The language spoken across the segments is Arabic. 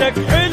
عندك حلم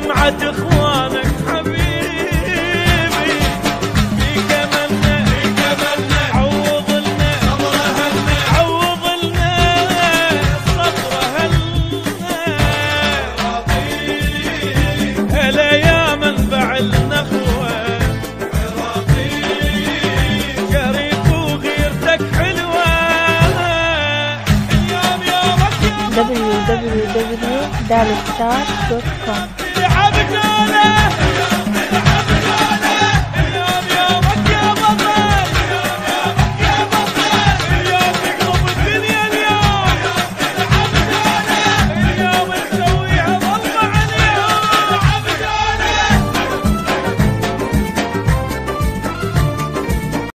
دمعة إخوانك حبيبي. بيك املنا بيك املنا عوض لنا صبر اهلنا عوض لنا صبر اهلنا هلا يا منبع النخوه قريب وغيرتك حلوة. www.dalestar.com Arizona.